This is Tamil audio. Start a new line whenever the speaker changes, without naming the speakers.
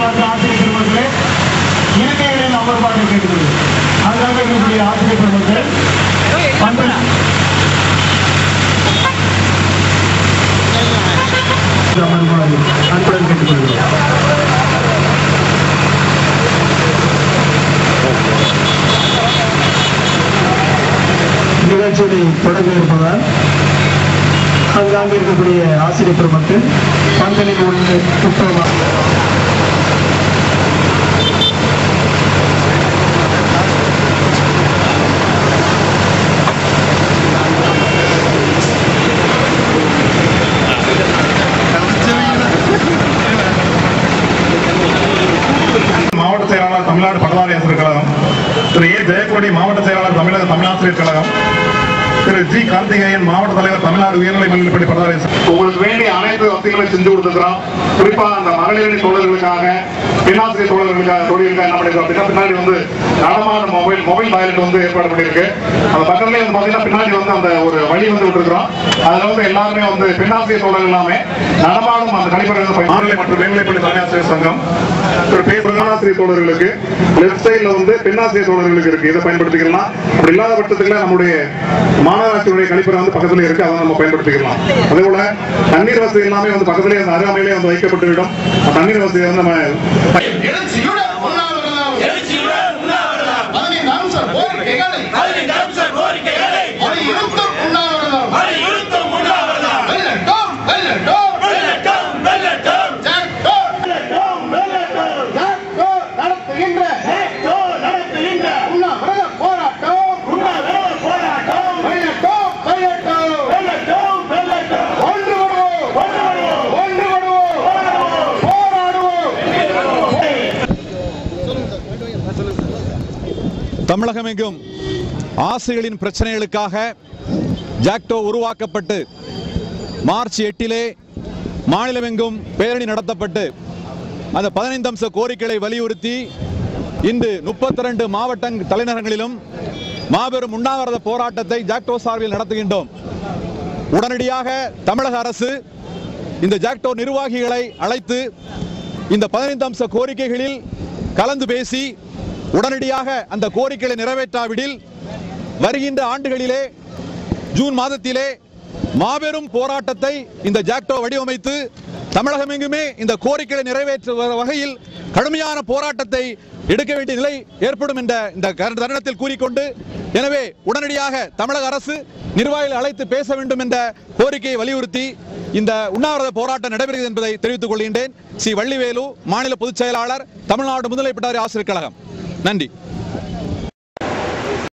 பார்த்து ஆசிரியர் பெருமக்களே. இருக்கைகளில் அமர்வாக கேட்கிறது அதுதான் இருக்கக்கூடிய ஆசிரியர் பெருமக்கள். அன்புடன் கேட்டுக்கொள்கிறோம் நிகழ்ச்சியை தொடங்க இருப்பதால் அங்காங்க இருக்கக்கூடிய ஆசிரியர் பெருமக்கள் பங்களிப்பு உள்ள உத்தரவாக
மாவட்ட செயலாளர் தமிழ்நாடு பட்டதாரி ஆசிரியர் கழகம் திரு ஏ. ஜெயக்கொடி மாவட்ட செயலாளர் தமிழக தமிழாசிரியர் கழகம் திரு ஜி. கார்த்திகேயன் மாவட்ட தலைவர் தமிழ்நாடு உயர்நிலை மேல்நிலைப்பள்ளி பட்டதாரி ஆசிரியர். உங்களுக்கு வேண்டிய அனைத்து வசதிகளையும் செஞ்சு கொடுத்துக்கிறோம் குறிப்பா அந்த மகளிரணி தோழர்களுக்காக பெண்ணாசிரியர் தோழர்களுக்காக தோழிகளுக்காக என்ன பண்ணிருக்கோம் அப்படின்னா பின்னாடி வந்து நடமான மொபைல் மொபைல் டாய்லெட் வந்து ஏற்பாடு பண்ணியிருக்கு. அந்த பக்கத்துலேயே வந்து பாத்தீங்கன்னா பின்னாடி வந்து அந்த ஒரு வழி வந்து விட்டுருக்கிறோம். அதுல வந்து எல்லாருமே வந்து பெண்ணாசிரியர் தோழர்கள் எல்லாமே நடமாடும் அந்த கழிப்பறை பயன் மற்றும் மேல்நிலைப்பள்ளி தலைமையாசிரியர் சங்கம் திரு தோழர்களுக்கு லெஃப்ட் சைடுல வந்து பெண்ணாசிரியர் தோழர்களுக்கு இருக்கு. இதை பயன்படுத்திக்கலாம். அப்படி இல்லாத பட்சத்துல நம்முடைய மாநகராட்சியுடைய கழிப்பறை வந்து பக்கத்துல இருக்கு. அதை நம்ம பயன்படுத்திக்கலாம். அதே போல தண்ணீர் வசதி எல்லாமே வந்து பக்கத்திலேயே அந்த அருகாமையிலே வந்து வைக்கப்பட்டுவிடும். தண்ணீர் வசதியை வந்து நம்ம
தமிழகமெங்கும் ஆசிரியர்களின் பிரச்சனைகளுக்காக ஜாக்டோ உருவாக்கப்பட்டு மார்ச் எட்டிலே மாநிலமெங்கும் பேரணி நடத்தப்பட்டு அந்த பதினைந்து அம்ச கோரிக்கைகளை வலியுறுத்தி இன்று முப்பத்தி ரெண்டு மாவட்ட தலைநகரங்களிலும் மாபெரும் உண்ணாவிரத போராட்டத்தை ஜாக்டோ சார்பில் நடத்துகின்றோம். உடனடியாக தமிழக அரசு இந்த ஜாக்டோ நிர்வாகிகளை அழைத்து இந்த பதினைந்து அம்ச கோரிக்கைகளில் கலந்து பேசி உடனடியாக அந்த கோரிக்கைகளை நிறைவேற்றாவிடில் வருகின்ற ஆண்டுகளிலே ஜூன் மாதத்திலே மாபெரும் போராட்டத்தை இந்த ஜாக்டோ வடிவமைத்து தமிழகமெங்குமே இந்த கோரிக்கைகளை நிறைவேற்ற வகையில் கடுமையான போராட்டத்தை எடுக்க வேண்டிய நிலை ஏற்படும் என்ற இந்த தருணத்தில் கூறிக்கொண்டு எனவே உடனடியாக தமிழக அரசு நிர்வாகிகள் அழைத்து பேச வேண்டும் என்ற கோரிக்கையை வலியுறுத்தி இந்த உண்ணாவிரத போராட்டம் நடைபெறுகிறது என்பதை தெரிவித்துக் கொள்கின்றேன். சி வள்ளிவேலு மாநில பொதுச் செயலாளர் தமிழ்நாடு முதலமைப்பட்டாரி ஆசிரியர் கழகம். நன்றி.